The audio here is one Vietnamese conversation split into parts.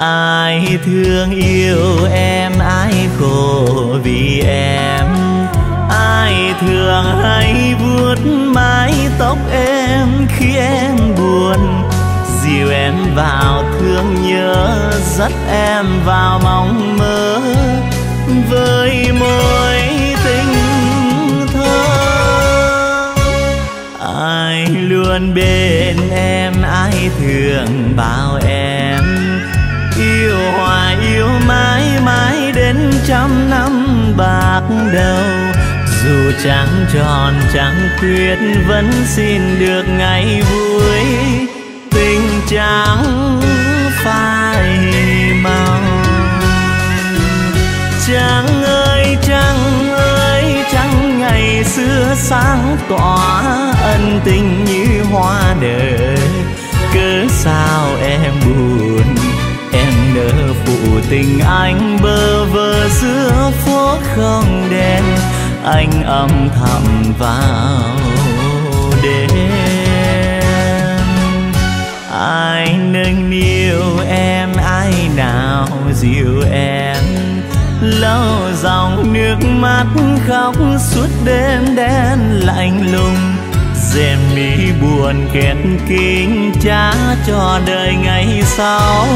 Ai thương yêu em, ai khổ vì em? Ai thường hay vuốt mái tóc em khi em buồn? Dìu em vào thương nhớ, dắt em vào mong mơ. Với môi tình thơ, ai luôn bên em, ai thường bảo em? Trăm năm bạc đầu, dù chẳng tròn chẳng quyết vẫn xin được ngày vui. Tình trắng phai màu. Trăng ơi trăng ơi trăng ngày xưa sáng tỏa ân tình như hoa đời. Cớ sao em buồn phụ tình anh bơ vơ giữa phố không đèn, anh âm thầm vào đêm. Ai nâng niu em, ai nào dịu em? Lâu dòng nước mắt khóc suốt đêm đen lạnh lùng. Rèm mi buồn kẹt kính trả cho đời ngày sau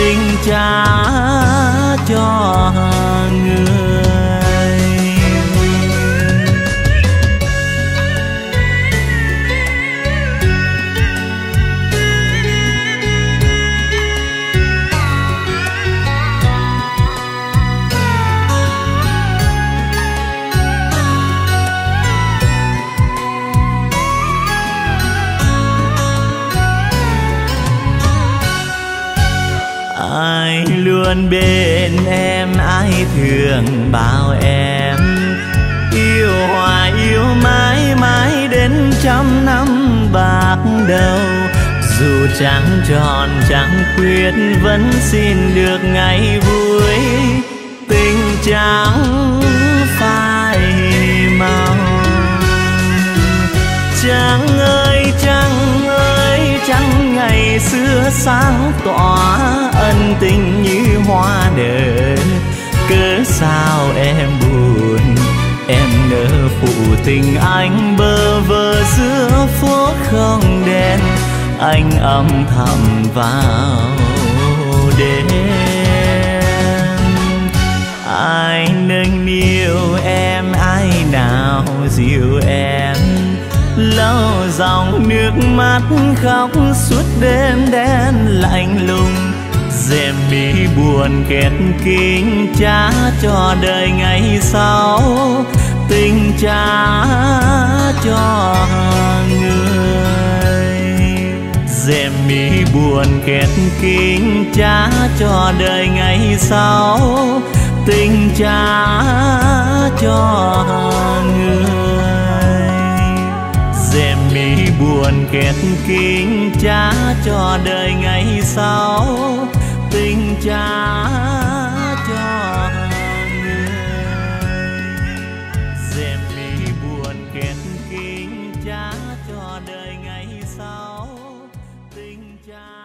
tình trả cho người luôn bên em, ai thường bảo em? Yêu hoài yêu mãi mãi đến trăm năm bạc đầu. Dù chẳng tròn chẳng quyết vẫn xin được ngày vui. Tình chẳng phai màu. Trăng ơi trăng ơi trăng ngày xưa sáng tỏa ân tình như hoa nở, cớ sao em buồn em nỡ phụ tình anh bơ vơ giữa phố không đèn. Anh âm thầm vào đêm. Ai nâng niu em ai nào dịu em? Lâu dòng nước mắt khóc suốt đêm đen lạnh lùng dèm mi buồn kẹt kinh cha cho đời ngày sau. Tình cha cho người. Dèm mi buồn kẹt kinh cha cho đời ngày sau. Tình cha cho người. Dèm mi buồn kẹt kinh cha cho đời ngày sau tình cha cho người dèm mi buồn kẹt kính cha cho đời ngày sau tình cha.